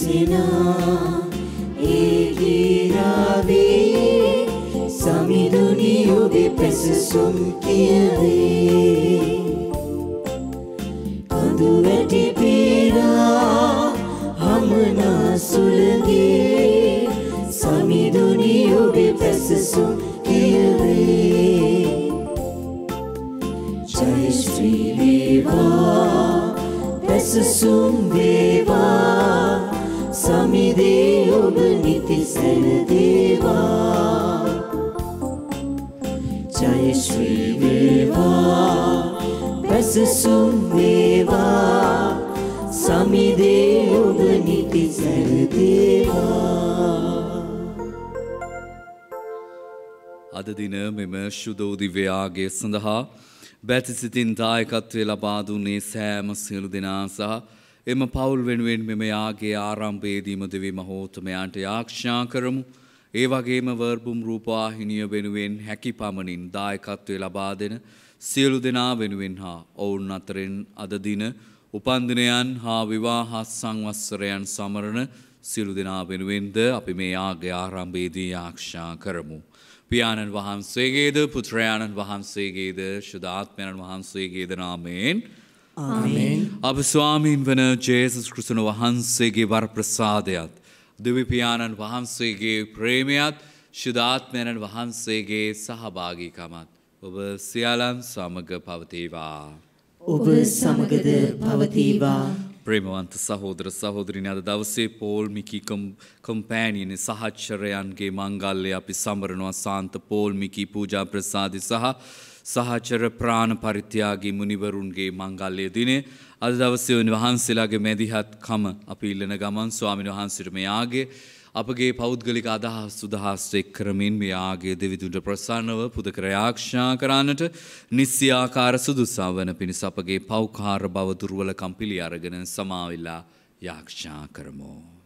Sina Egiravi Samiduni ubi pesesum kiri Hamna sulgi pesesum kiri Jai Sri Deva Pesesum Viva නිති සැනදේවා ජය ශ්‍රී වේවා පැසසුම් වේවා සමිදේ ඔබ නිති සැනදේවා අද දින මෙම ශුදෝදිවයාගේ සඳහා බැතිසිතින් දායකත්වය ලබා දුන්නේ සෑම සියලු දෙනා සහ එම පවුල් වෙනුවෙන් මෙම යාගේ ආරම්භයේදීම දෙවි මහෝතමයන්ට යාක්ෂා කරමු. ඒ වගේම වර්බුම් රූපවාහිනිය වෙනුවෙන් හැකි පමණින් දායකත්වය ලබා දෙන සියලු දෙනා වෙනුවෙන් හා ඔවුන් අතරින් අද දින උපන්දිනයන් හා විවාහත් සංවත්සරයන් සමරන සියලු දෙනා වෙනුවෙන්ද අපි මේ යාගේ ආරම්භයේදී යාක්ෂා කරමු. පියාණන් වහන්සේගේද පුත්‍රයාණන් වහන්සේගේද ශුදාත්මයණන් වහන්සේගේද නාමයෙන් ආමෙන් අප ස්වාමීන් වන ජේසුස් කෘෂණ වහන්සේගේ වර ප්‍රසාදයත් දෙවිපාණන් වහන්සේගේ ප්‍රේමයත් ශුදාත්මයණන් වහන්සේගේ සහභාගිකමත් ඔබ සියලන් සමග පවතිවා. ඔබ සමගද පවතිවා. ප්‍රේමවන්ත සහෝදර සහෝදරින අද දවසේ පෝල් මිකි කොම්පෑනියන සහච්චරයන්ගේ මංගල්ලය අපි සමරනවා. සාන්ත පෝල් මිකි පූජා ප්‍රසාදි සහ සහචර ප්‍රාණ පරිත්‍යාගේ මුනිවරුන්ගේ මංගල්ලය දිනේ අද දවසේ වහන්සේලාගේ මැදිහත් කම අපි ඉල්ලන ගමන් ස්වාමින් වහන්සේට මෙයාගේ අපගේ පෞද්ගලික අදහස් සුදහස් එක් කරමින් මෙයාගේ දෙවිදුන්ට ප්‍රසන්නව පුද කර යාක්ෂා කරන්නට නිස්සියාකාර සුදුසා වන පිණිස අපගේ පෞකාර බව දුර්වලකම් පිළි අරගෙන සමාවිල්ලා යාක්ෂා කරමු.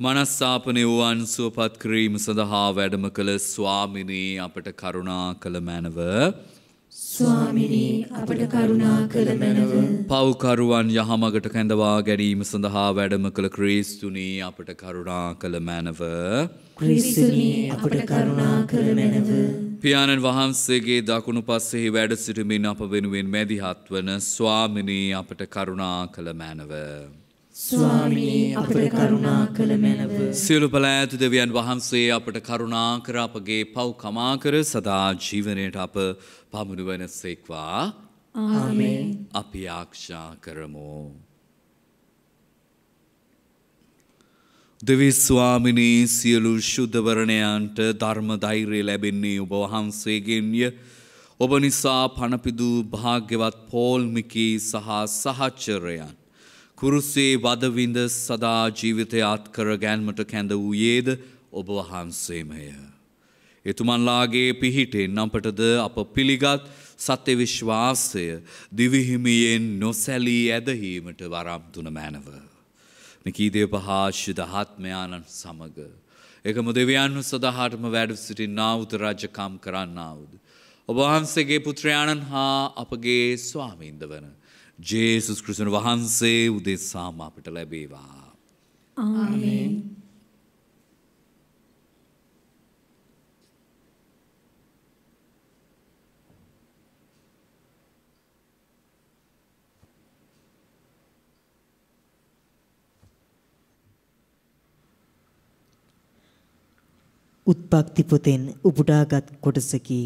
මනස්සාපනය වූවන් සුවපත් කිරීම සඳහා වැඩම කළ ස්වාමිනී අපට කරුණා කළ මැනව. ස්වාමිනී අපට කරුණා කළ මැනව. පව්කරුවන් යහමගට කැඳවා ගැනීම සඳහා වැඩම කළ ක්‍රීස්තුනී අපට කරුණා කළ මැනව. ක්‍රිස්තුනී අපට කරුණා කළ මැනව. පියාණන් වහන්සේගේ දකුණු පස්සෙහි වැඩ සිටමින් අප වෙනුවෙන් මැදිහත් වන ස්වාමිනී අපට කරුණා කළ මැනව. ස්වාමිනී අපට කරුණා කළ මැනව සියලු පලෑතු දෙවියන් වහන්සේ අපට කරුණා කර අපගේ පව් කමාකර සදා ජීවනයට අප පමුණුවන සෙක්වා අපි ආක්ෂා කරමු. දෙවිස්වාමිනී සියලු ශුද්ධවරණයන්ට ධර්ම ධෛර්යය ලැබෙන්නේ ඔබ වහන්සේගෙන්ය. ඔබ නිසා පණපිදූ භාග්‍යවත් පෝල්මිකී සහ සහච්චරයන්. කුරුසේ වදවිඳ සදා ජීවිතය අත්කර ගැන්මට කැඳ වූයේද ඔබ වහන්සේමය. එතුමන්ලාගේ පිහිටෙන් අපටද අප පිළිගත් සත්‍ය විශ්වාසය දිවිහිමියෙන් නොසැලී ඇදහීමට වරම් තුන මැනව. නිකීදේ පහාශ්‍ය දහත්මයාණන් සමග. එකම දෙවියන්ු සදහටම වැඩ සිටින් නාවත රජකම් කරන්නාවද. ඔබ වහන්සේගේ පුත්‍රයාණන් හා අපගේ ස්වාමීන්ද වන. ජේසුස් කෘෂණ වහන්සේ උදෙසාම අපට ලැබේවා. ආමේන් උත්පත්ති පොතෙන් උපුටාගත් කොටසකි.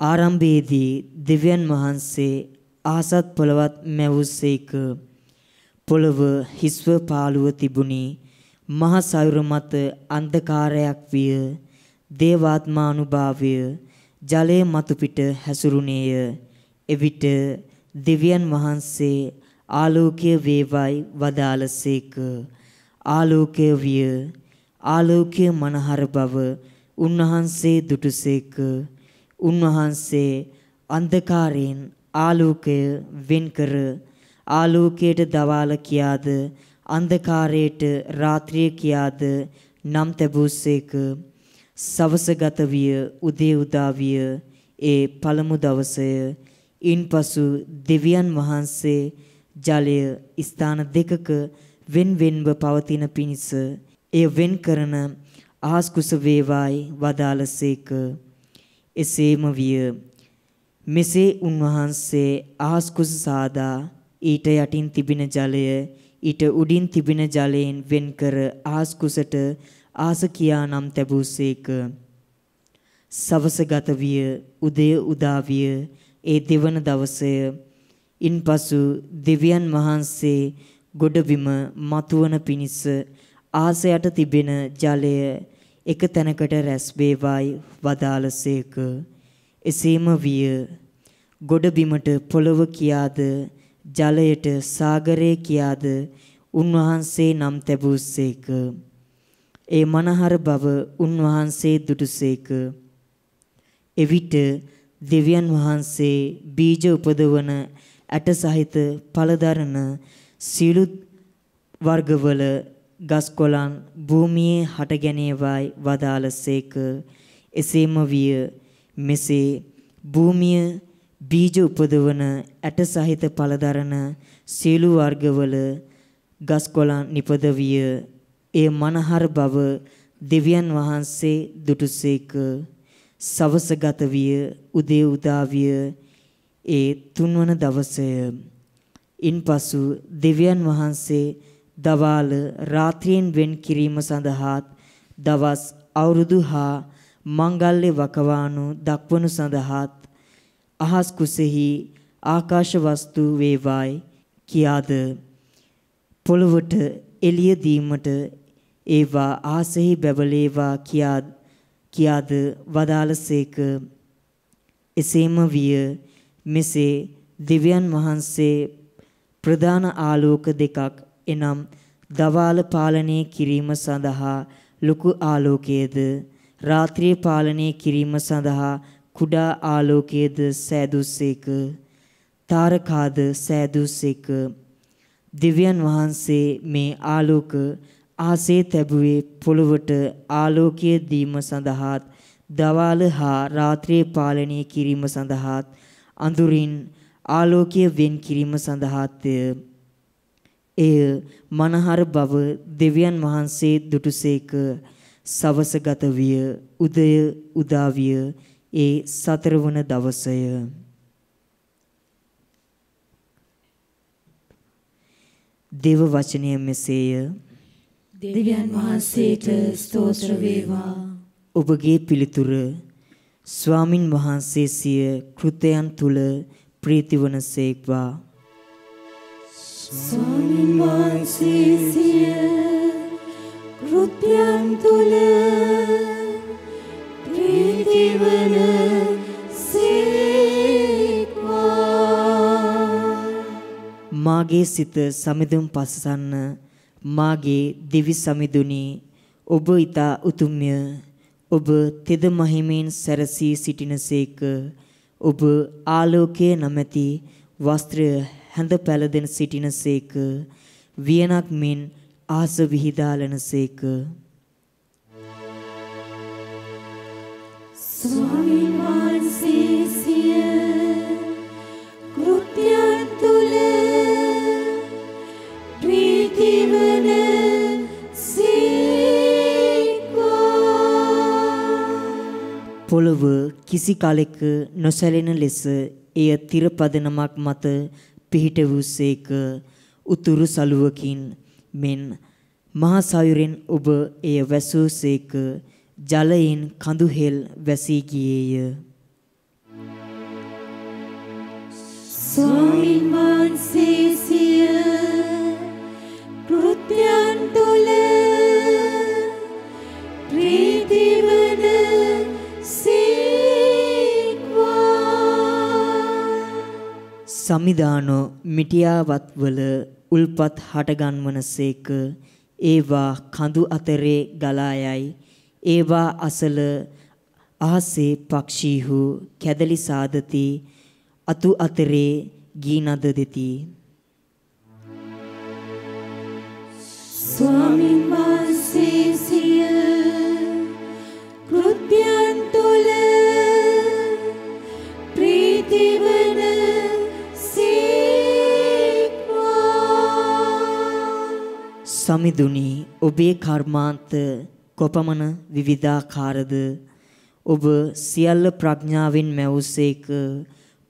ආරම්භයේදී දෙවියන් වහන්සේ ආසත් පොළවත් මැවුසේක පොළව හිස්ව පාළුව තිබුණි. මහ සයුර මත අන්ධකාරයක් විය. දේවාත්මානුභාවය ජලයේ මතු පිට හැසුරුනේය එවිට දෙවියන් වහන්සේ ආලෝකය වේවයි වදාළසේක ආලෝකය විය. ආලෝකය මනහර බව උන්වහන්සේ දුටුසේක උන්වහන්සේ අන්ධකාරයෙන් ආලෝකය වෙන්කර ආලෝකයට දවාල කියාද අන්ධකාරයට රාත්‍රිය කියාද නම් තැබූසේක. සවසගත විය උදේ උදා විය ඒ පළමු දවසය. ඉන්පසු දෙවියන් වහන්සේ ජලය ස්ථාන දෙකක වෙන් වෙන්ව පවතින පිණිස එය වෙන් කරන අහස් කුස වේවායි වදාළසේක. එසේම විය. මෙසේ උන්වහන්සේ අහස් කුස සාදා ඊට යටින් තිබෙන ජලය ඊට උඩින් තිබෙන ජලයෙන් වෙන් කර අහස් කුසට ආස කියා නම් තැබූසේක. සවසගත විය උදය උදා විය ඒ දෙවන දවසය. ඉන්පසු දෙවියන් වහන්සේ ගොඩබිම මතුවන පිණිස ආසයට තිබෙන ජලය එක තැනකට රැස් වේවායි වදාළසේක. එසේම විය. ගොඩබිමට පොළව කියාද ජලයට සාගරය කියාද උන්වහන්සේ නම් තැබූසේක. ඒ මනහර බව උන්වහන්සේ දුටුසේක. එවිට දෙවියන් වහන්සේ බීජ උපදවන ඇට සහිත පළදරන සියලු වර්ගවල ගස්කොළන් භූමියේ හට ගැනීමයි වදාළසේක. එසේම විය. මෙසේ භූමිය බීජ උපදවන ඇට සහිත පළදරන සියලු වර්ගවල ගස්කොළන් නිපද විය. ඒ මනහර බව දෙවියන් වහන්සේ දුටුසේක. සවසගත විය උදේ උදා විය. ඒ තුන්වන දවසය. ඉන්පසු දෙවියන් වහන්සේ දවාල රාත්‍රියෙන් වෙන් කිරීම සඳහාත් දවස් අවුරුදු හා මංගල්‍ය වකවානු දක්වනු සඳහාත් අහස් කුසෙහි ආකාශ වස්තු වේවායි කියාද? පොළවට එළිය දීමට ඒවා ආසෙහි බැබලේවා කියා කියාද වදාළසේක එසේම විය මෙසේ දිව්‍යයන් වහන්සේ ප්‍රධාන ආලෝක දෙකක් එනම් දවාල පාලනය කිරීම සඳහා ලොකු ආලෝකයේද? රාත්‍රිය පාලනය කිරීම සඳහා කුඩා ආලෝකයේද සෑදුස්සේක? තාරකාද සෑදුස්සේක? දිව්‍යයන් වහන්සේ මේ ආලෝක ආසේ තැබුවේ පොළොවට ආලෝකය දීම සඳහාත් දවාල හා රාත්‍රියේ පාලනය කිරීම සඳහාත් අඳුරින් ආලෝකය වෙන් කිරීම සඳහාත්ය. එය මනහර බව දෙවියන් වහන්සේ දුටුසේක. සවසගත විය උදය උදා විය ඒ සතරවන දවසය. දේව වචනය මෙසේය. දෙවියන් වහන්සේට ස්තෝත්‍ර වේවා. ඔබගේ පිළිතුර ස්වාමින් වහන්සේ සිය කෘතයන් තුල ප්‍රීතිවනසේක්වා ස්වාමින් වහන්සේ සිය කෘත්‍යයන් තුල ප්‍රීතිවන සේක්වා. මාගේ සිත සමිඳුන් පසසන්න මාගේ දිවි සමිඳුනි ඔබ ඊට උතුම්ය ඔබ තෙද මහිමෙන් සැරසී සිටිනසේක ඔබ ආලෝකයේ නැමැති වස්ත්‍රය හැඳ පැළදෙන සිටිනසේක වියනක් මෙන් ආස විහිදාලනසේක ස්වාමින් වහන්සේ සිය කෘත්‍යයන් තුල ප්‍රීතිවන. පොළව කිසි කලෙක නොසැලෙන ලෙස එය තිරපදනමක් මත පිහිට වූසේක උතුරු සලුවකින් මෙන් මහා සයුරෙන් ඔබ එය වැසූසේක ජලයෙන් කඳු හෙල් වැසී ගියේය ස්වාමින් වහන්සේ සිය කෘත්‍යයන් තුල ප්‍රීතිවන සේක්වා. සමිදානෝ මිටියාවත් වල උල්පත් හටගන්වනසේක ඒවා කඳු අතරේ ගලා යයි ඒවා අසල අහසේ පක්ෂීහු කැදලි සාදති. අතු අතරේ ගී නද දෙති. ස්වාමින් වහන්සේ සිය කෘත්‍යයන් තුල සමිඳුනි ඔබේ කර්මාන්ත කොපමණ විවිධාකාරද? ඔබ සියල්ල ප්‍රඥාවෙන් මැවුසේක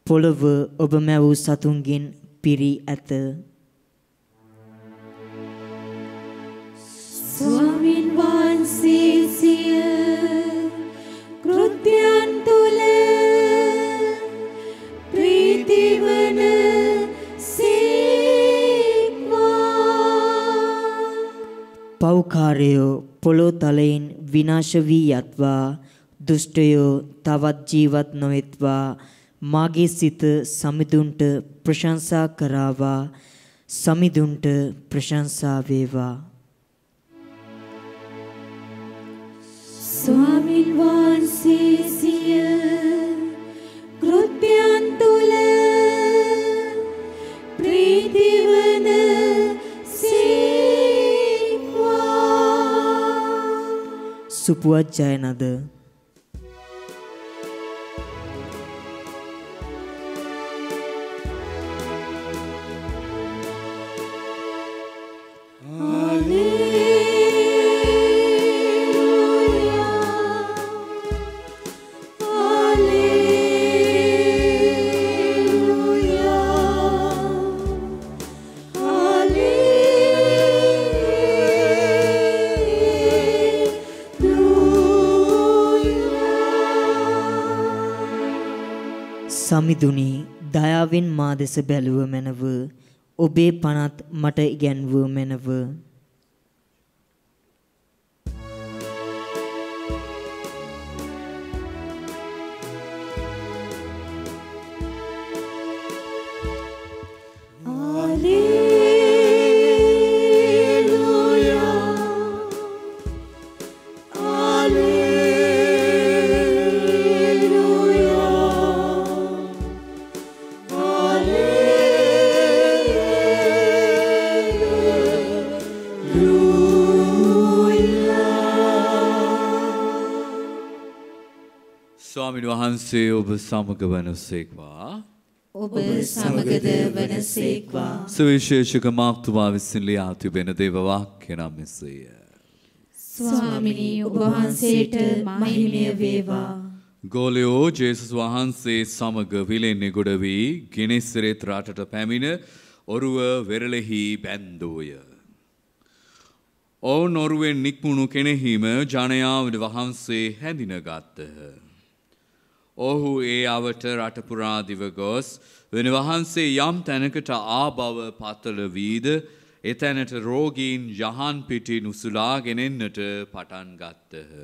පොළව ඔබ මැවූ සතුන්ගෙන් පිරී ඇත. ස්වාමින් වහන්සේ සිය කෘත්‍යයන් තුල ප්‍රීතිවන පෞකාරයෝ පොළොව තලයෙන් විනාශ වී යත්වා දුෂ්ටයෝ තවත් ජීවත් නොවෙත්වා මාගේ සිත සමිඳුන්ට ප්‍රශංසා කරාවා සමිඳුන්ට ප්‍රශංසා වේවා. ස්වාමින් වහන්සේ සිය සුපුවත් ජයනද සමිඳුනි දයාවෙන් මා දෙස බැලුව මැනව ඔබේ පනත් මට ඉගැන්වුව මැනව. වහන්සේ ඔබ සමග වනසේක්වා. ඔබ සමගද වනසේක්වා සුවිශේෂක මාක්තුමා විසින් ලියා තිබෙන දේව වාක්‍ය නම් මෙසේය. ස්වාමිනී ඔබ වහන්සේට මහිමය වේවා ගෝලයෝ ජේසුස් වහන්සේ සමග විලෙන්නේ ගොඩ වී ගිනිස්රෙත් රටට පැමිණ ඔරුව වෙරළෙහි බැන්දෝය. ඔවුන් ඔරුවෙන් නික්මුණු කෙනෙහිම ජනයාවට වහන්සේ හැඳිනගත්තහ. ඔහු ඒ අවට රටපුරාදිව ගොස් වෙන වහන්සේ යම් තැනකට ආබව පතල වීද එතැනට රෝගීන් යහන් පිටින් උසුලාගෙනෙන්නට පටන් ගත්තහ.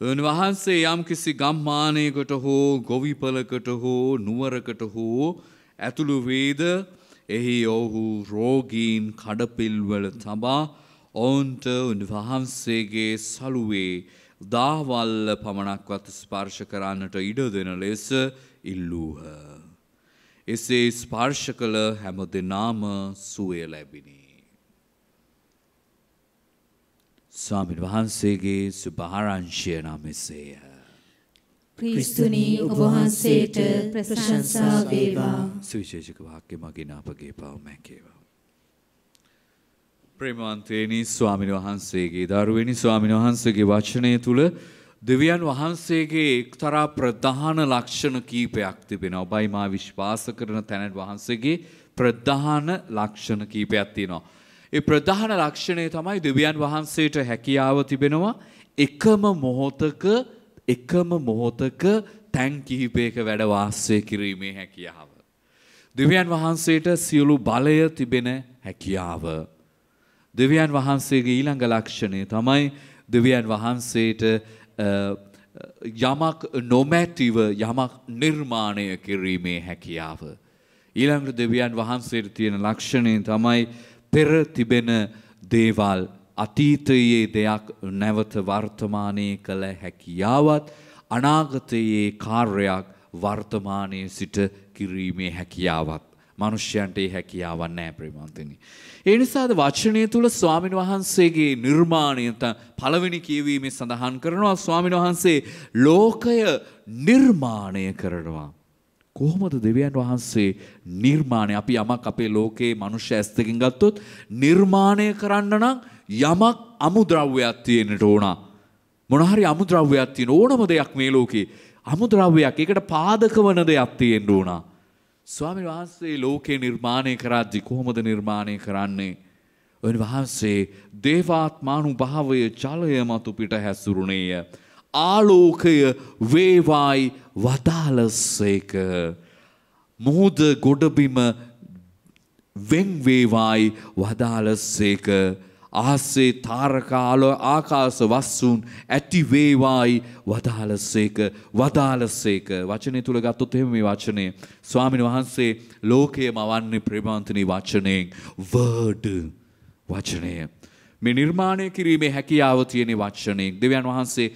උන්වහන්සේ යම්කිසි ගම්මානයකට හෝ ගොවිපලකට හෝ නුවරකට හෝ ඇතුළු වේද එහි ඔහු රෝගීන් කඩපිල්වල තබා ඔවුන්ට උන්වහන්සේගේ සලුවේ දාවල්ල පමණක්වත් ස්පර්ශ කරන්නට ඉඩ දෙන ලෙස ඉල්ලූහ. එසේ ස්පර්ශ කළ හැම දෙනාම සුවය ලැබිණි. ස්වාමින් වහන්සේගේ සුභාරංශය නම් එසේය. ක්‍රිස්තුනී ඔබ වහන්සේට ප්‍රශංසා වේවා සුවිශේෂක වාක්‍ය මගින් අපගේ පව මැකේවා. ප්‍රේමවන්තේනි ස්වාමින් වහන්සේගේ දරුවනි ස්වාමින් වහන්සේගේ වචනය තුළ දෙවියන් වහන්සේගේ එක්තරා ප්‍රධාන ලක්ෂණ කීපයක් තිබෙන ඔබයි මා විශ්වාස කරන තැනට වහන්සේගේ ප්‍රධාන ලක්ෂණ කීපයක් තියෙනවා. ඒ ප්‍රධාන ලක්ෂණය තමයි දෙවියන් වහන්සේට හැකියාව තිබෙනවා එකම මොහොතක එකම මොහොතක තැන් කිහිපයක වැඩ වාසය කිරීමේ හැකියාව. දෙවියන් වහන්සේට සියලු බලය තිබෙන හැකියාව. දෙවියන් වහන්සේගේ ඊළඟ ලක්ෂණය තමයි දෙවියන් වහන්සේට යමක් නොමැතිව යමක් නිර්මාණය කිරීමේ හැකියාව. ඊළඟට දෙවියන් වහන්සේට තියෙන ලක්ෂණය තමයි පෙර තිබෙන දේවල් අතීතයේ දෙයක් නැවත වර්තමානයේ කළ හැකියාවත් අනාගතයේ කාර්යයක් වර්තමානයේ සිට කිරීමේ හැකියාවත් මනුෂ්‍යයන්ට ඒ හැකියාවක් නැහැ ප්‍රේමන්තනි. ඒ නිසාද වචනය තුල ස්වාමින් වහන්සේගේ නිර්මාණය පළවෙනි කියවීමේ සඳහන් කරනවා ස්වාමින් වහන්සේ ලෝකය නිර්මාණය කරනවා. කොහොමද දෙවියන් වහන්සේ නිර්මාණය අපි යමක් අපේ ලෝකයේ මනුෂ්‍ය ඇස් දෙකින් ගත්තොත් නිර්මාණය කරන්න නම් යමක් අමුද්‍රව්‍යයක් තියෙන්නට ඕන. මොන හරි අමුද්‍රව්‍යයක් තියෙන ඕනම දෙයක් මේ ලෝකේ අමුද්‍රව්‍යයක් ඒකට පාදක වන දෙයක් තියෙන්න ඕන. ස්වාමීන් වහන්සේ ලෝකේ නිර්මාණය කරද්දි කොහොමද නිර්මාණය කරන්නේ? උන්වහන්සේ දේවාත්මානුභාවය ජලය මතු පිට හැසුරුණේය. ආලෝකය වේවායි වදාලසේක. මුහුද ගොඩබිම වෙන්වේවායි වදාලසේක. ආසේ තාරකාල ආකාස වස්සුන් ඇති වේවායි වදාලසේක වදාලසේක වචනය තුළ ගත්තොත් එහෙම මේ වචනය ස්වාමීන් වහන්සේ ලෝකය මවන්නේ ප්‍රේමාන්තනී වචනයෙන්. වර්ඩ් වචනය. මේ නිර්මාණය කිරීමේ හැකියාව තියෙන වචනයෙන්. දෙවියන් වහන්සේ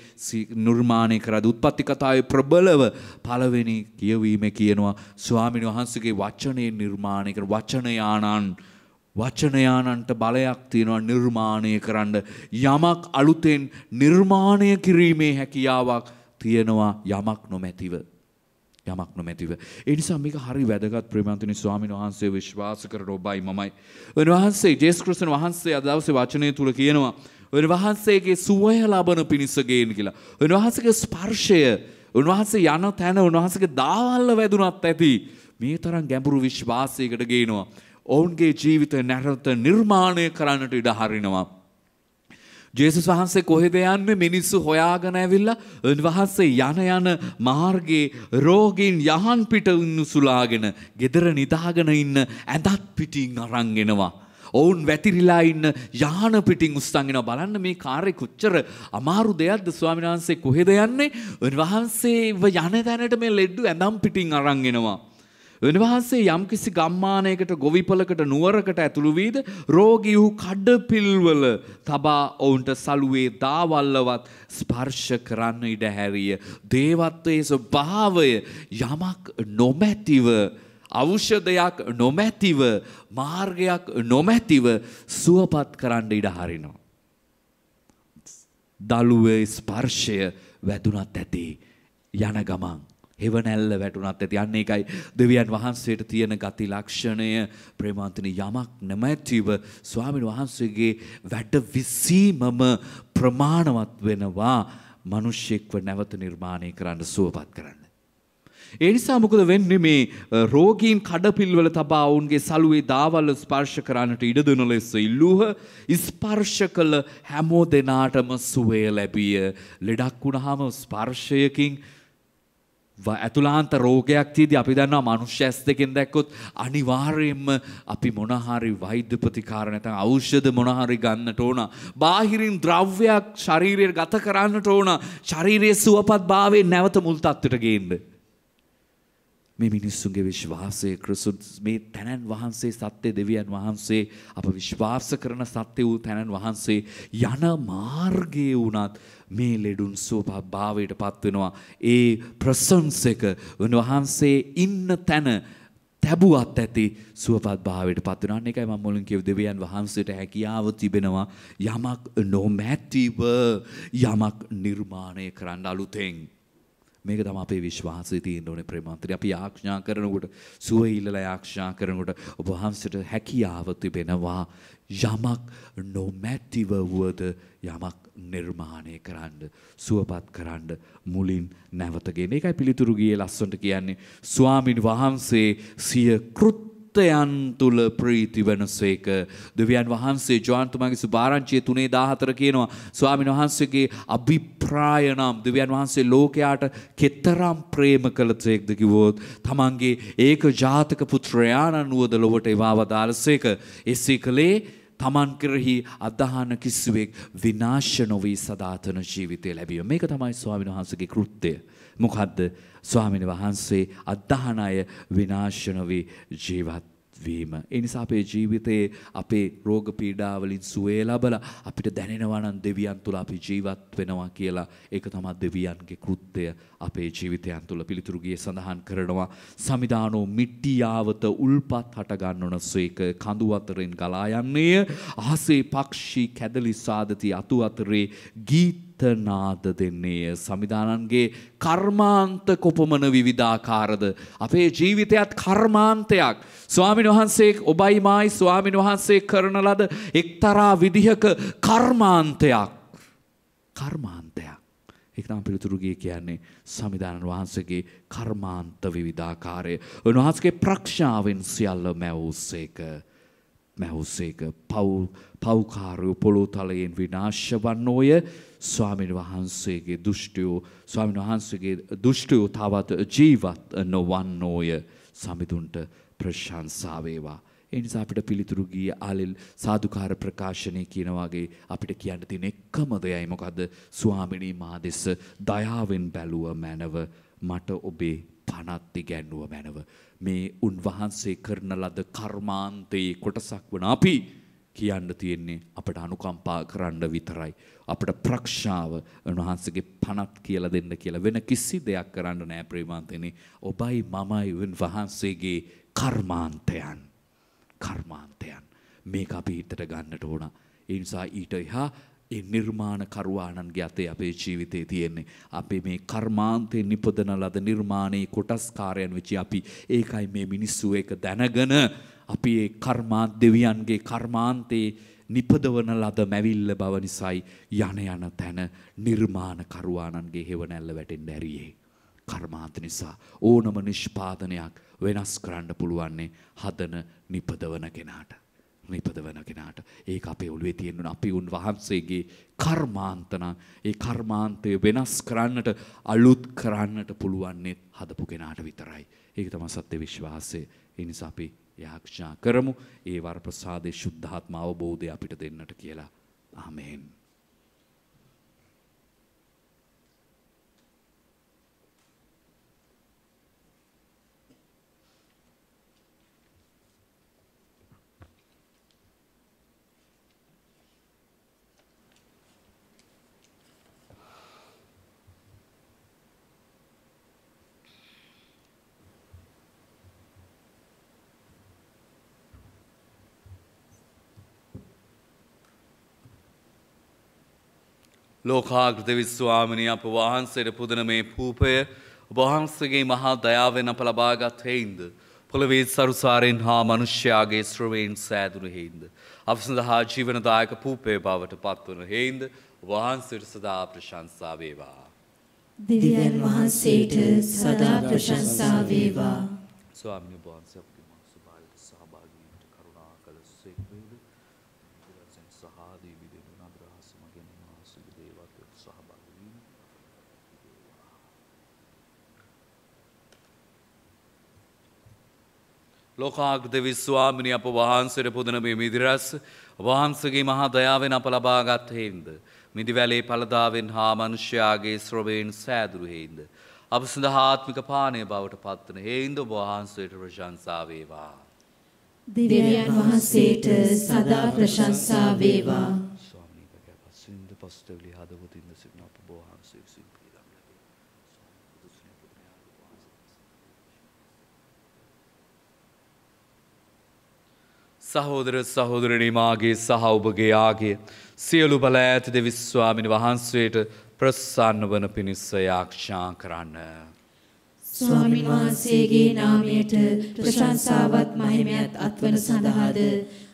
නිර්මාණය කරද උත්පත්ති කතාවේ ප්‍රබලව පළවෙනි කියවීම කියනවා ස්වාමීන් වහන්සේගේ වචනයෙන් නිර්මාණය කර වචනයානන්. වචනයානන්ට බලයක් තියෙනවා නිර්මාණය කරන්න යමක් අලුතෙන් නිර්මාණය කිරීමේ හැකියාවක් තියෙනවා යමක් නොමැතිව යමක් නොමැතිව. ඒ නිසා මේක හරි වැදගත් ප්‍රේමන්තනි ස්වාමීන් වහන්සේ විශ්වාස කරන ඔබයි මමයි. උන්වහන්සේ ජේසුස් ක්‍රිස්තුන් වහන්සේ අද දවසේ වචනය තුල කියනවා උන්වහන්සේගේ සුවය ලබන පිණිස ගේන කියලා. උන්වහන්සේගේ ස්පර්ශය උන්වහන්සේ යන තැන උන්වහන්සේගේ දාවල්ල වැදුනත් ඇති. මේ තරම් ගැඹුරු විශ්වාසයකට ගේනවා. ඔවුන්ගේ ජීවිත නැරත නිර්මාණය කරන්නට ඉඩ හරිනවා. ජේසුස් වහන්සේ කොහෙද යන්නේ මිනිස්සු හොයාගෙන ඇවිල්ලා උන්වහන්සේ යන යන මාර්ගයේ රෝගීන් යහන් පිට උන්නුසුලාගෙන gedara නිදාගෙන ඉන්න ඇඳත් පිටින් අරන් එනවා. ඔවුන් වැතිරිලා ඉන්න යාන පිටින් උස්සන්ගෙන බලන්න මේ කාර්ය කොච්චර අමාරු දෙයක්ද ස්වාමීන් වහන්සේ කොහෙද යන්නේ? උන්වහන්සේව යන තැනට මේ ලෙඩ්ඩු ඇඳම් පිටින් අරන් එනවා. උන්වහන්සේ යම්කිසි ගම්මානයකට ගොවිපලකට නුවරකට ඇතුළු වීද රෝගී වූ කඩපිල්වල තබා ඔවුන්ට සලුවේ දාවල්ලවත් ස්පර්ශ කරන්න ඉඩ හැරිය. දේවත්වයේ ස්වභාවය යමක් නොමැතිව ඖෂධයක් නොමැතිව මාර්ගයක් නොමැතිව සුවපත් කරන්න ඉඩ හරිනවා. දළුවේ ස්පර්ශය වැදුනත් ඇති යන ගමන් හෙවනැල්ල වැටුනත් ඇති. අන්න එකයි දෙවියන් වහන්සේට තියෙන ගති ලක්ෂණය. ප්‍රේමාන්තනි යමක් නැමැතිව ස්වාමීන් වහන්සේගේ වැඩ විසීමම ප්‍රමාණවත් වෙනවා මිනිස්සෙක්ව නැවත නිර්මාණය කරන්න සුවපත් කරන්න. ඒ නිසා මොකද වෙන්නේ මේ රෝගීන් කඩපිල්වල තබා ඔවුන්ගේ සලුවේ දාවල් ස්පර්ශ කරන්නට ඉඩ දෙන ලෙස ඉල්ලූහ. ස්පර්ශ කළ හැමෝ දෙනාටම සුවය ලැබිය. ලෙඩක් වුණාම ස්පර්ශයකින් ඇතුලාන්ත රෝගයක් තියදී අපි දන්නවා මනුෂ්‍ය ඇස් දෙකෙන් දැක්කොත් අනිවාර්යයෙන්ම අපි මොන හරි වෛද්‍ය ප්‍රතිකාර නැත්නම් ඖෂධ මොන හරි ගන්නට ඕන. බාහිරින් ද්‍රව්‍යයක් ශරීරයට ගත කරන්නට ඕන. ශරීරයේ සුවපත් භාවයෙන් නැවත මුල් තත්ත්වයට ගේන්න. මේ මිනිස්සුන්ගේ විශ්වාසය ක්‍රිස්තුස් මේ තැනන් වහන්සේ සත්‍ය දෙවියන් වහන්සේ අප විශ්වාස කරන සත්‍ය වූ තැනන් වහන්සේ යන මාර්ගයේ වුණත් මේ ලෙඩුන් සුවපත් භාවයට පත්වෙනවා ඒ ප්‍රසන්ස් එක උන්වහන්සේ ඉන්න තැන තැබුවත් ඇති සුවපත් භාවයට පත්වනන්න එකයි මම මුලින් කියව දෙවියන් වහන්සේට හැකියාව තිබෙනවා. යමක් නොමැතිව යමක් නිර්මාණය කරන්න අලුතෙන්. මේක තම අපේ විශ්වාසය තියෙන්න ඕනේ ප්‍රේමාන්තරය. අපි ආඥා කරනකොට සුව ඉල්ලලා ආඥා කරනකොට ඔබ වහන්සේට හැකියාව තිබෙනවා යමක් නොමැතිව වුවද යමක් නිර්මාණය කරන්න සුවපත් කරන්න මුලින් නැවතගෙන. ඒකයි පිළිතුරු ගියේ ලස්සනට කියන්නේ ස්වාමින් වහන්සේ සිය කෘත් සත්වයන් තුළ ප්‍රීති වනසේක දෙවියන් වහන්සේ ජෝන්තුමාගේ සුභාරංචිය තුනේ දාහතර කියනවා ස්වාමින් වහන්සේගේ අභිප්‍රාය නම් දෙවියන් වහන්සේ ලෝකයාට කෙතරම් ප්‍රේම කළසේක්ද කිව්වොත් තමන්ගේ ඒක ජාතක පුත්‍රයාණන් වුවද ලොවට එවා වදාළසේක එසේ කළේ තමන් කෙරෙහි අදහන කිසිවෙක් විනාශ නොවී සදාතන ජීවිතය ලැබීම. මේක තමයි ස්වාමීන් වහන්සේගේ කෘත්‍යය. මොකද්ද? ස්වාමීන් වහන්සේ අදහන අය විනාශ නොවී ජීවත් වීම. ඒ නිසා අපේ ජීවිතයේ අපේ රෝග පීඩාවලින් සුවය ලබලා අපිට දැනෙනවා නම් දෙවියන් තුල අපි ජීවත් වෙනවා කියලා ඒක තමයි දෙවියන්ගේ කෘත්‍යය අපේ ජීවිතයන් තුල පිළිතුරු ගියේ සඳහන් කරනවා. සමිදානෝ මිට්ටියාවත උල්පත් හට ගන්නනසේක කඳු අතරින් ගලා යන්නේය. අහසේ පක්ෂී කැදලි සාදති අතු අතරේ ගීත ගීතනාද දෙන්නේය සමිධානන්ගේ කර්මාන්ත කොපමණ විවිධාකාරද. අපේ ජීවිතයත් කර්මාන්තයක්. ස්වාමින් වහන්සේ ඔබයි මයි ස්වාමින් වහන්සේ කරන ලද එක්තරා විදිහක කර්මාන්තයක්. කර්මාන්තයක්. එක්නම් පිළිතුරුගේ කියන්නේ සමිධානන් වහන්සේගේ කර්මාන්ත විවිධාකාරය. උන්වහන්සගේ ප්‍රක්ෂාවෙන් සියල්ල මැවූසේක. මැවුසේක පව් පව්කාරය පොළොතලයෙන් විනාශ වන්නෝය ස්වාමින් වහන්සේගේ දුෘෂ්ටියෝ ස්වාමින් වහන්සේගේ දුෘෂ්ටියෝ තවත් ජීවත් නොවන්නෝය සමිතුන්ට ප්‍රශංසාවේවා. එනිසා අපිට පිළිතුරු ගිය ආලෙල් සාධකාර ප්‍රකාශනය කියනවාගේ අපිට කියන්න තින එක්කම දෙයයි මොකද ස්වාමිනී මා දෙස දයාවෙන් බැලුව මැනව මට ඔබේ පනත්ති ගැන්නුව මැනව. මේ උන්වහන්සේ කරන ලද කර්මාන්තයේ කොටසක් වන අපි කියන්න තියෙන්නේ අපට අනුකම්පා කරන්න විතරයි. අපට ප්‍රක්ෂාව උන්වහන්සේගේ පනත් කියලා දෙන්න කියලා වෙන කිසි දෙයක් කරන්න නෑ ප්‍රේමාන්තනේ. ඔබයි මමයි උන්වහන්සේගේ කර්මාන්තයන්. කර්මාන්තයන්. මේක අපි හිතට ගන්නට ඕන. ඒ නිසා ඊට එහා ඒ නිර්මාණ කරුවාණන්ගේ අතේ අපේ ජීවිතේ තියෙන්නේ. අපි මේ කර්මාන්තේ නිපදන ලද නිර්මාණයේ කොටස්කාරයන් වෙච්ච අපි ඒකයි මේ මිනිස්සු ඒක දැනගෙන අපි ඒ කර්මාන්ත දෙවියන්ගේ කර්මාන්තේ නිපදවන ලද මැවිල්ල බව නිසායි යන යන තැන නිර්මාණ කරුවාණන්ගේ හෙවණැල්ල වැටෙන්න ඇරියේ. කර්මාන්ත නිසා ඕනම නිෂ්පාදනයක් වෙනස් කරන්න පුළුවන්නේ හදන නිපදවන කෙනාට. නිපදවන කෙනාට ඒක අපේ ඔළුවේ තියෙනුන අපි උන් වහන්සේගේ කර්මාන්තන ඒ කර්මාන්තය වෙනස් කරන්නට අලුත් කරන්නට පුළුවන්නේ හදපු කෙනාට විතරයි. ඒක තම සත්‍ය විශ්වාසය. ඒ නිසා අපි යාක්ෂා කරමු ඒ වර ප්‍රසාදේ ශුද්ධාත්ම අවබෝධය අපිට දෙන්නට කියලා. ආමේන්. ලෝකාගෘත විශ්වාමිනී අප වහන්සේට පුදන මේ පූපය වහන්සගේ මහා දයාවෙන් අප ලබාගත් හෙයින්ද. පොළවේ සරුසාරයෙන් හා මනුෂ්‍යයාගේ ශ්‍රවයෙන් සෑදුන හෙයින්ද. අප සඳහා ජීවනදායක පූපය බවට පත්වන හෙයින්ද වහන්සට සදා ප්‍රශංසාවේවා. දෙවියන් වහන්සේට සදා ප්‍රශංසා වේවා. ස්වාමිනි වහන්සේ ලෝකාග්ද විශ්වාමිනි අප වහන්සේට පුදන මේ මිදිරස් වහන්සගේ මහා දයාවෙන් අප ලබාගත් හේන්ද. මිදිවැලේ පලදාවෙන් හා මනුෂ්‍යයාගේ ශ්‍රවයෙන් සෑදුරු හේන්ද. අප සඳහාත්මික පානය බවට පත්වන හේන්ද වහන්සේට ප්‍රශංසාවේවා. දෙවියන් වහන්සේට සදා ප්‍රශංසා වේවා. ස්වාමනී පැකැ පස්සින්ද පස්ටවලි හදවතින්ද සිටින අප බෝහන්සේ විසින් පිළිගම් ලැබේ. සහෝදර සහෝදරණී මාගේ සහ ඔබගේ ආගේ සියලු බල ඇති දෙවිස්වාමිනි වහන්සේට ප්‍රසන්න වන පිණිස්ස යාක්ෂා කරන්න. ස්වාමින් වහන්සේගේ නාමයට ප්‍රශංසාවත් මහිමයත් අත්වන සඳහාද?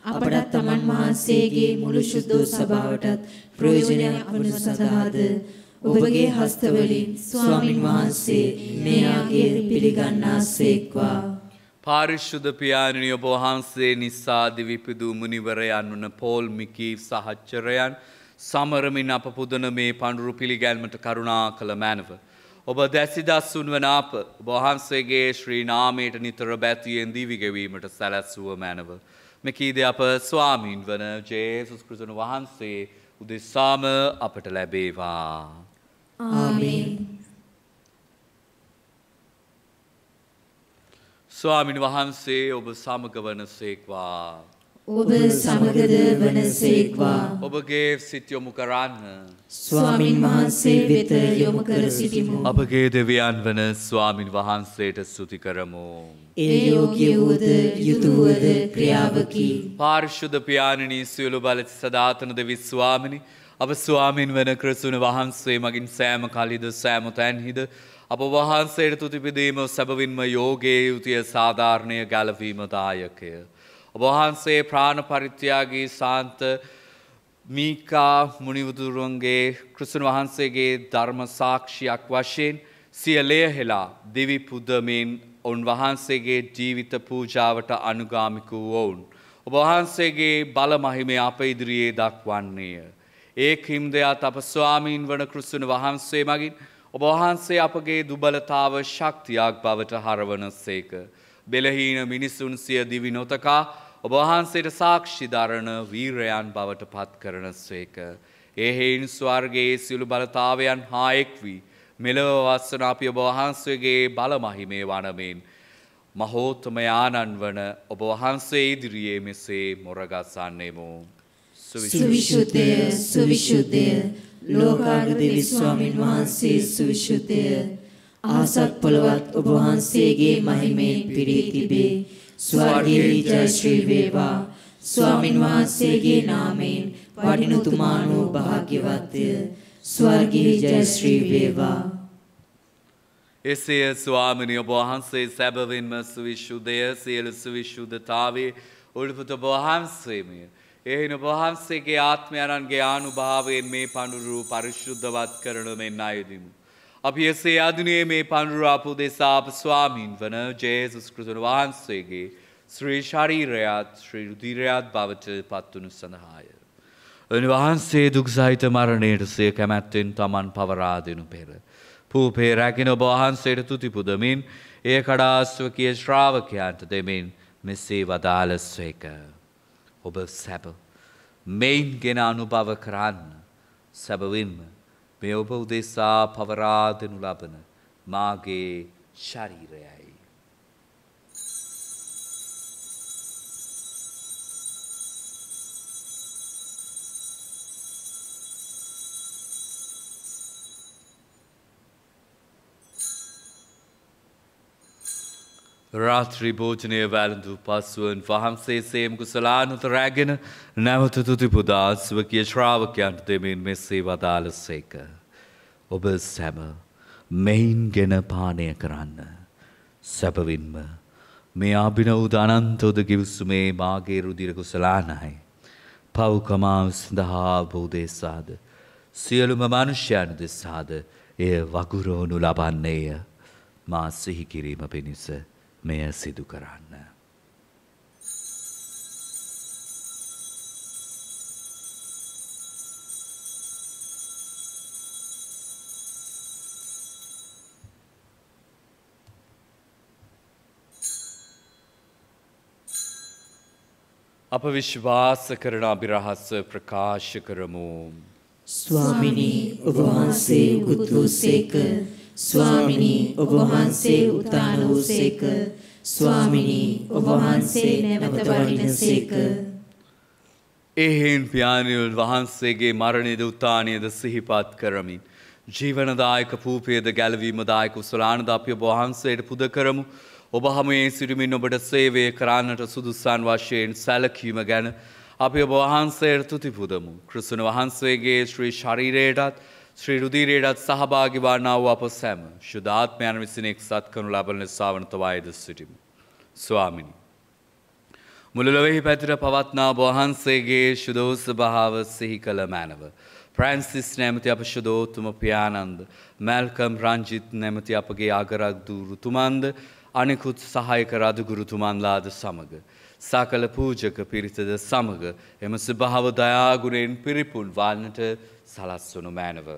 අපටත් තමන් වහන්සේගේ මුළු ශුද්ධ සභාවටත් ප්‍රයෝජනයක් වනු සඳහාද? ඔබගේ හස්තවලින් ස්වාමින් වහන්සේ මේ ආගේ පිළිගන්නාසේක්වා. පාරිශුද්ධ පියාණනි ඔබ වහන්සේ නිසා දිවිපිදූ මුනිවරයන් වන පෝල් මිකී සහච්චරයන් සමරමින් අප පුදන මේ පණුරු පිළිගැල්මට කරුණා කළ මැනව. ඔබ දැසිදස්සුන් වන අප වහන්සේගේ ශ්‍රී නාමයට නිතර බැතියෙන් දිවිගෙවීමට සැලැස්සුව මැනව. මෙකීද අප ස්වාමීන් වන ජේසුස් කෘතන වහන්සේ උදෙසාම අපට ලැබේවා. ආමේන් ස්වාමින් වහන්සේ ඔබ සමග වන සේක්වා. ඔබ සමගද වනසේක්වා ඔබගේ සිත් යොමු කරන්න. ස්වාමින් වහන්සේ වෙත යොමු කර සිටිමු අපගේ දෙවියන් වන ස්වාමින් වහන්සේට ස්තුති කරමු. ඒ යෝග්‍ය වූද යුතුවද ක්‍රියාවකි පාර්ශුද්ධ පියාණනී සියලු බලති සදාතනද විශ්වාමිනි අප ස්වාමින් වන ක්‍රසුන වහන්සේ මගින් සෑම කලිද සෑම තැන්හිද අප වහන්සේට තුතිපිදීම සැබවින්ම යෝගයේ යුතිය සාධාරණය ගැලවීමදායකය. ඔබ වහන්සේ ප්‍රාණ පරිත්‍යයාගේ සාන්ත මීකා මුනිවදුරුවන්ගේ කෘසුන් වහන්සේගේ ධර්ම සාක්ෂියක් වශයෙන් සියලය හෙලා දිවි පුදමින් උන්වහන්සේගේ ජීවිත පූජාවට අනුගාමික වූවුන්. ඔබ වහන්සේගේ බලමහිමේ අප ඉදිරියේ දක්වන්නේය. ඒ කිම්දයාත් අප ස්වාමීන් වන කෘස්සුන වහන්සේ මගින් ඔබ වහන්සේ අපගේ දුබලතාව ශක්තියක් බවට හරවන සේක. බෙලහීන මිනිසුන් සිය දිවි නොතකා ඔබ වහන්සේට සාක්ෂිධරණ වීරයන් බවට පත් කරන සේක. එහෙයින් ස්වර්ගයේ සියලු බලතාවයන් හා එක් වී මෙලව වස්සන අපි ඔබ වහන්සේගේ බලමහිමේ වනමෙන්. මහෝත්තමයානන් වන ඔබ වහන්සේ ඉදිරියේ මෙසේ මොරගස්සන්නේමු. සුවිශුද්ධය සුවිශුද්ධය. ලෝකාගත විස්වාමින් වහන්සේ සුවිශුද්ධය. ආසත් පොළවත් ඔබ වහන්සේගේ මහිමයෙන් පිරී තිබේ. ස්වර්ගයේ ජය ශ්‍රී වේවා. ස්වාමින් වහන්සේගේ නාමයෙන් වඩිනුතුමානෝ භාග්‍යවත්ය. ස්වර්ගයේ ජය ශ්‍රී වේවා. එසේය ස්වාමිනි ඔබ වහන්සේ සැබවින්ම සුවිශුද්ධය සියලු සුවිශුද්ධතාවේ උළුපුත ඔබ වහන්සේමය. එහෙන ඔබ වහන්සේගේ ආත්මයණන්ගේ ආනුභාවයෙන් මේ පඳුරු පරිශුද්ධවත් කරන මෙන් අයදිමු. අපි එසේ අදිනේ මේ පඳුරු අප දෙසා අප ස්වාමීන් වන ජේසුස් කෘතුන් වහන්සේගේ ශ්‍රී ශරීරයත් ශ්‍රී රුධිරයත් බවට පත්වනු සඳහාය. උන්වහන්සේ දුක් සහිත මරණයට සිය කැමැත්තෙන් තමන් පවරා දෙනු පෙර. පූපේ රැගෙන ඔබ වහන්සේට තුතිපුදමින් ඒ කඩාස්ව කිය ශ්‍රාවකයන්ට දෙමින් මෙසේ වදාලස්වේක. ඔබ සැබ මෙයින් ගෙන අනුභව කරන්න සැබවින්ම මේ ඔබ උදෙසා පවරාදනු ලබන මාගේ ශරීරයයි. රාත්‍රී භෝජනය වැළඳු පසුවන් වහන්සේ සේම කුසලානුත රැගෙන නැවත තුතිපුදාස්ව කිය ශ්‍රාවකයන්ට දෙමින් මෙසේ වදාළ සේක. ඔබ සැම මෙයින් ගෙන පානය කරන්න. සැපවින්ම මේ අභින වූ අනන්තෝද ගිවිසුමේ මාගේ රුදිර කුසලානයි. පව්කමාව සඳහා බෝදේසාද. සියලුම මනුෂ්‍යයනු දෙසාද එය වගුරෝනු ලබන්නේය මා සිහිකිරීම පිණිස. මෙය සිදු කරන්න. අප විශ්වාස කරන අභිරහස්ස ප්‍රකාශ කරමු. ස්වාමිනී ඔබ වහන්සේ උත් වූසේක ස්වාමිනී ඔබ වහන්සේ උතාන වූසේක ස්වාමිනී ඔබ වහන්සේ නැවත වඩිනසේක එහෙන් පියාණියුල් වහන්සේගේ මරණයද උත්තානයද සිහිපත් කරමින්. ජීවනදායක පූපයද ගැලවීමදායක උසලානද අපි ඔබ වහන්සේට පුද කරමු. ඔබ හමේ සිරිමින් ඔබට සේවය කරන්නට සුදුස්සන් වශයෙන් සැලකීම ගැන අපි ඔබ වහන්සේට තුතිපුදමු. කෘසුණ වහන්සේගේ ශ්‍රී ශරීරයටත් ශ්‍රී රුදීරයටත් සහභාගි වන්නා වූ අප සැම ශුද්ධාත්මයන් විසින එක්සත් කරනු ලබන සාවනතවායද සිටිමු. ස්වාමිනි. මුළුලොවෙහි පැතිර පවත්නා වහන්සේගේ ශුදෝස භාව සිහි කළ මැනව. ප්‍රැන්සිස් නැමති අප ශුදෝතුම පියානන්ද මැල්කම් රංජිත් නැමති අපගේ අගරක් දූරුතුමන්ද අනෙකුත් සහයක රදුගුරුතුමන්ලාද සමඟ. සකල පූජක පිරිසද සමඟ එම ස්භාව දයාගුණයෙන් පිරිපුන් වන්නට සලස්වනු මෑනව.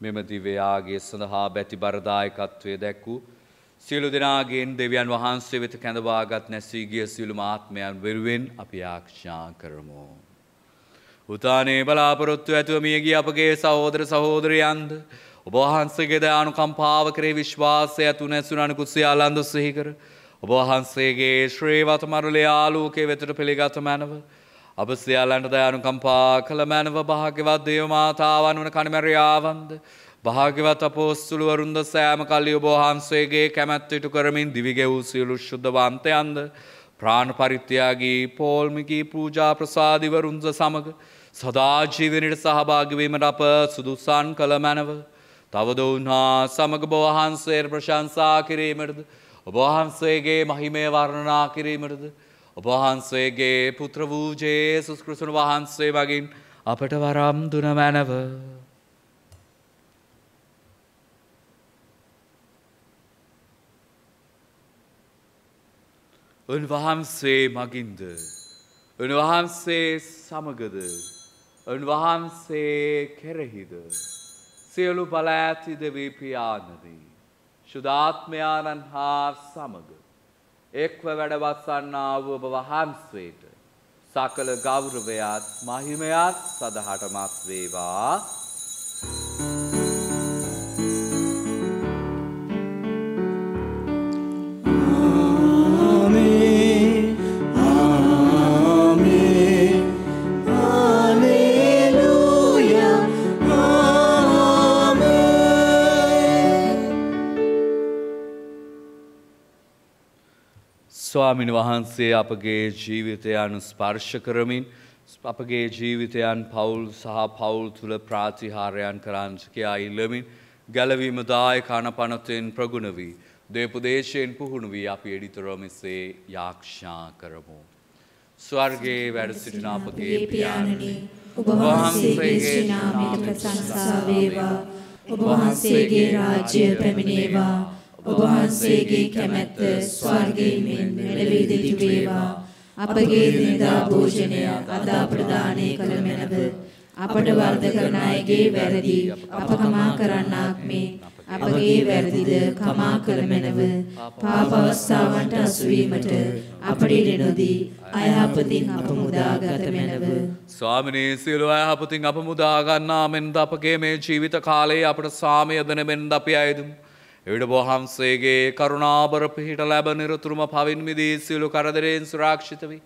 මෙම දිවයාගේ සඳහා බැති බරදායකත්වය දැක්වූ සියලු දෙනාගෙන් දෙවියන් වහන්සේ වෙත කැඳවාගත් නැසී ගිය සියලු මාත්මයන් වෙරුවෙන් අපි ආක්ෂා කරමු. උතානේ බලාපොරොත්තු ඇතුව මියගිය අපගේ සහෝදර සහෝදරයන්ද ඔබ වහන්සේගේ දයානුකම්පාව කරේ විශ්වාසය ඇතු නැසුනනු කුසියාලන්ද සිහිකර ඔබ වහන්සේගේ ශ්‍රේවත මරුලේ ආලෝකයේ වෙතට පිළිගත මැනව අප සියල්ලන්ට දයානුකම්පා කළ මැනව භාග්‍යවත් දේවමාතාවන් වන කණමැරියාවන්ද? භාග්‍යවත් අපෝස්තුළුවරුන්ද සෑම කල්ලි ඔබ වහන්සේගේ කැමැත්තිටු කරමින් දිවිගෙවූ සියලු ශුද්ධවන්තයන්ද? ප්‍රාණ පරිත්‍යයාගේ පෝල්මිකී පූජා ප්‍රසාධිවරුන්ද සමඟ සදා ජීවනයට සහභාගී වීමට අප සුදුසන් කළ මැනව. තවද උන්හා සමග බවහන්සේට ප්‍රශංසා කිරීමටද? ඔබ වහන්සේගේ මහිමය වර්ණනා කිරීමටද? ඔබ වහන්සේගේ පුත්‍ර වූ ජේසුස් ක්‍රිස්තුන් වහන්සේ මගින් අපට වරම් දුන මැනව. උන්වහන්සේ මගින්ද. උන්වහන්සේ සමගද. උන්වහන්සේ කෙරෙහිද. සියලු බල ඇති දෙවී පියානදී. ශුද්ධාත්මයාණන් හා සමග. එක්ව වැඩවස්සන්නා වූ ඔබ වහන්සේට. සකල ගෞරවයත් මහිමයත් සදහටමත් වේවා. ස්වාමින් වහන්සේ අපගේ ජීවිතයන් ස්පර්ශ කරමින් අපගේ ජීවිතයන් පවුල් සහ පවුල් තුළ ප්‍රාතිහාරයන් කරංච කියා ඉල්ලමින් ගැලවීම දාය කණ පනතයෙන් ප්‍රගුණ වී දේපදේශයෙන් පුහුණු වී අපි එඩිතරොමිසේ යාක්ෂා කරමු. ස්වර්ගේ වැඩ සිටින අපගේ පියාණනි ඔබ වහන්සේගේ ශ්‍රී නාමයට ප්‍රශංසා වේවා ඔබ වහන්සේගේ රාජ්‍ය පැමිණේවා ඔබ වහන්සේගේ කැමැත්ත ස්වර්ගයෙන් මෙලෙවී දෙටි වේවා අපගේ දිනදා භෝජනය අද ප්‍රදානය කළ මැනව. අපට වර්ධ කරන අයගේ වැරදි අප කමා කරන්නාක් මේ අපගේ වැරදිද කමා කළ මැනව. පාප අවස්ථාවන්ට අසුවීමට අපට ඉඩ නොදී අයහපතින් අප මුදාගත මැනව. ස්වාමිනී සියලු අයහපතින් අප මුදාගන්නා මෙන්ද අපගේ මේ ජීවිත කාලයේ අපට සාමය දන මෙන්ද අපි අයදුම්. එවිට බොහන්සේගේ කරුණාබර පිහිට ලැබ නිරතුරුම පවින් මිදී සියලු කරදරයෙන් සුරක්ෂිත වී.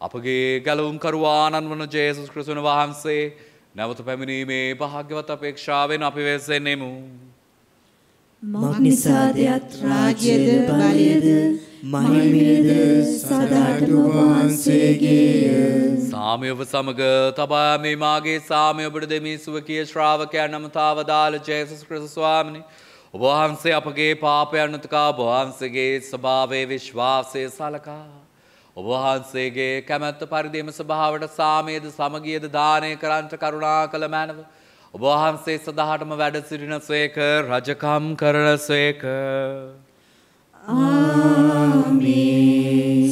අපගේ ගැලවුම් කරුවානන් වන ජේසුස් ක්‍රිස්තුන වහන්සේ නැවත පැමිණීමේ භාග්‍යවත් අපේක්ෂාවෙන් අපි වෙස්සෙන්නෙමු. මක්නිසාදයත් රාජ්‍යද බලයද මහිමයද සදාටම වහන්සේගේය සාමයව සමග තබා මේ මාගේ සාමය ඔබට දෙමී සුවකිය ශ්‍රාවකයන් නමතාව දාල ජේසුස් ක්‍රිස්තු ස්වාමිනි ඔබවහන්සේ අපගේ පාපයන් නතකා ඔබවහන්සේගේ ස්වභාවයේ විශ්වාසය සලකා. ඔබවහන්සේගේ කැමැත්ත පරිදිම ස්වභාවට සාමයේද සමගියද දානය කරන්ට කරුණා කළ මැනව. ඔබවහන්සේ සදහටම වැඩ සිටින සේක රජකම් කරන සේක.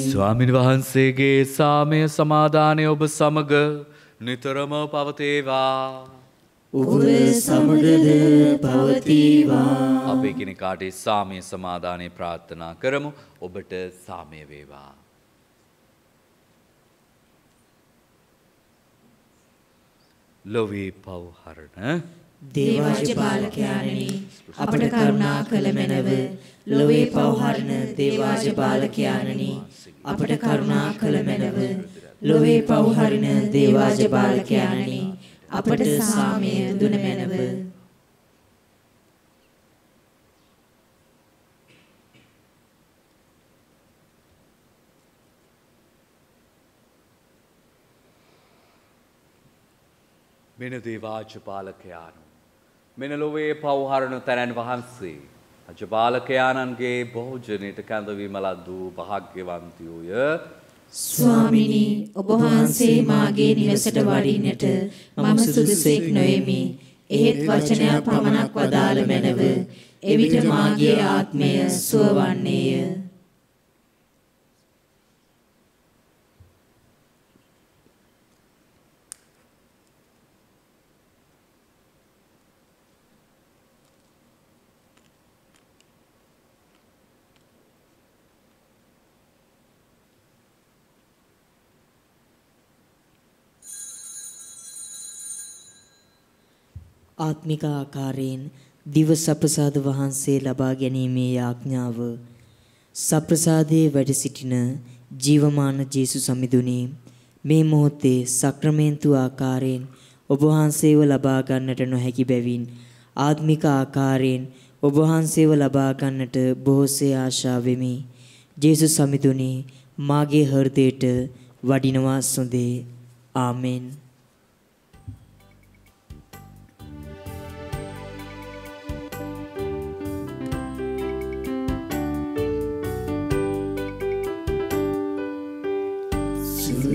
ස්වාමින් වහන්සේගේ සාමය සමාධානය ඔබ සමග නිතරම පවතේවා ඔබ සමගද පවතිවා. අපේ කෙනෙකාට සාමය සමාධානය ප්‍රාර්ථනා කරමු. ඔබට සාමය වේවා. ලොවේ පව්හරණ දේවාජ බාලකයාණනි අපට කරුණා කළ මැනව. ලොවේ පවහරණ දේවාජ බාලකයාණනි අපට කරුණා කළ මැනව. ලොවේ පවහරින දේවාජ බාලකයාණනි අපට සාමය දුන මැනව මෙන දේවාජපාලකයානු. මෙන ලොවේ පව්හරණු තැනැන් වහන්සේ. අජපාලකයාණන්ගේ බෝජනයට කැඳවීම ලද්දූ භාග්‍යවන්තයෝය ස්වාමිනී ඔබ වහන්සේ මාගේ නිවසට වඩින්නට මම සුදුසෙක් නොෙමි. එහෙත් වචනයක් පමණක් වදාළ මැනව. එවිට මාගේ ආත්මය සුවවන්නේය. ආත්මික ආකාරයෙන් දිව සප්‍රසාද වහන්සේ ලබා ගැනීමේ යාඥාව සප්‍රසාදයේ වැඩ සිටින ජීවමාන ජේසු සමිඳුනි මේ මොහොතේ සක්‍රමේන්තු ආකාරයෙන් ඔබ වහන්සේව ලබා ගන්නට නොහැකි බැවින් ආත්මික ආකාරයෙන් ඔබ වහන්සේව ලබා ගන්නට බොහෝසේ ආශා වෙමි. ජේසුස් සමිඳුනි මාගේ හෘදයට වඩිනවා සොඳේ. ආමෙන්.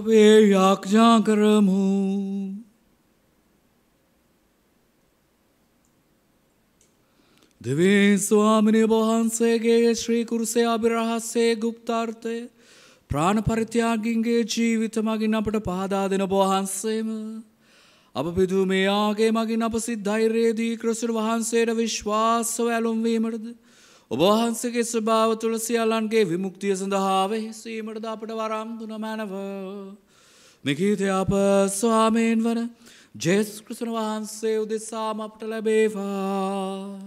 අපේ යාඥා කරමු. දෙවේ ස්වාමිනය වහන්සේගේ ශ්‍රී කුරුසේ අභිරහස්සේ ගුප්තාර්ථය ප්‍රාණ පරිත්‍යාගින්ගේ ජීවිත මගින් අපට පහදා දෙන බොහන්සේම අප පිදූ මේ ආගේ මගින් අප සිත් ධෛර්යේදී ක්‍රසුන් වහන්සේට විශ්වාසව ඇලුම්වීමටද ඔබහන්සගේ ස්වභාව තුළ සියල්ලන්ගේ විමුක්තිය සඳහා වෙහෙසීමටද අපට වරම්දුන මැනව. මෙකීත අප ස්වාමයෙන් වන ජෙස් කෘසන වහන්සේ උදෙසාම අපට ලැබේවා.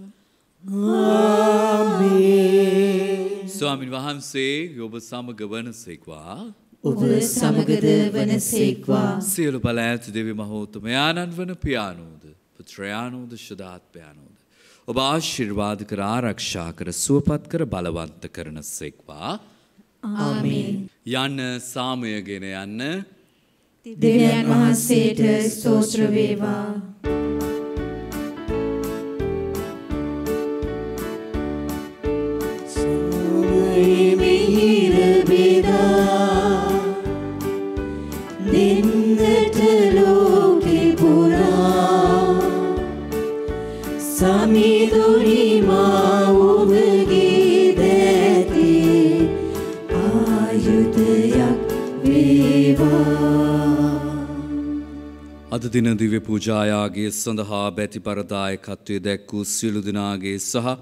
ස්වාමින් වහන්සේ ඔබ සමග වනසෙක්වා ඔබ සමගද වනසේක්වා සියලු බල ඇති දෙවි මහෝත්තමයාණන් වන පියානෝද පුත්‍රයානෝද ශුදාත්පයානෝද. ඔබ ආශිර්වාද කර ආරක්ෂා කර සුවපත් කර බලවන්ත කරන සෙක්වා. ආමේන්. යන්න සාමයගෙන යන්න. දෙවියන් වහන්සේට ස්තෝත්‍ර වේවා. සමයි මිහිර දින දිව්‍ය පූජායාගේ සඳහා බැතිපරදායකත්වය දැක්වූ සියලු දෙනාගේ සහ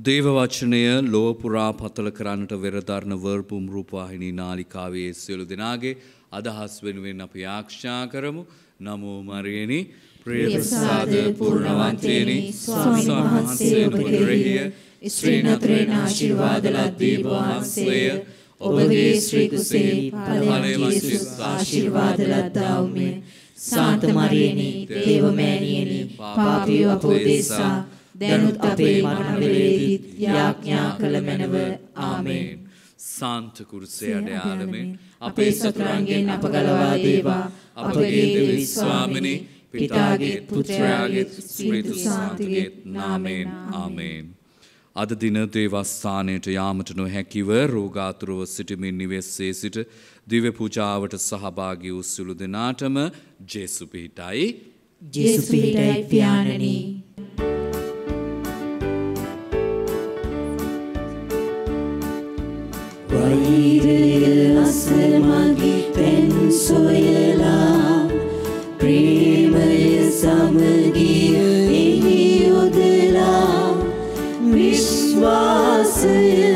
දේව වචනය ලොව පුරා පතල කරන්නට වෙරදරන වර්පුම් රූපවාහිනී නාලිකාවේ සියලු දෙනාගේ අදහස් වෙනුවෙන් අපි ආක්ෂා කරමු. නමෝ මරියනි ප්‍රියප්‍රසාද පූර්ණවන්තේනි. ස්වාමීන් වහන්සේ ඔබ කෙරෙහිය ස්ත්‍රීන් අතරින් ආශිර්වාද ලද්දී වහන්සේය ඔබගේ ශ්‍රී කුසේ ඵලයෙන් ජේසුස් ආශිර්වාද ලද්දා වූ සාන්ත මරියනි දේවමෑණියනි පාපියෝ අපෝදේසා දැනුත් අපේ මරණ වේලේදී යාඥා කළ මැනව. ආමේන්. සාන්ත කුරුසේ අඩයාලමෙන් අපේ සතුරන්ගෙන් අප ගලවා දේවා. අපගේ දෙවි ස්වාමිනී පිතාගේ පුත්‍රයාගේ ස්පීතු සාන්තිගේ නාමයෙන්. ආමේන්. අද දින දේවස්ථානයට යාමට නොහැකිව රෝගාතුරව සිටිමින් නිවෙස්සේ සිට දිව පූජාවට සහභාගී වූ සුළු දෙනාටම ජේසු පිහිටයි. ජේසු පිහිටයි පියාණනි. විශ්වාසය මද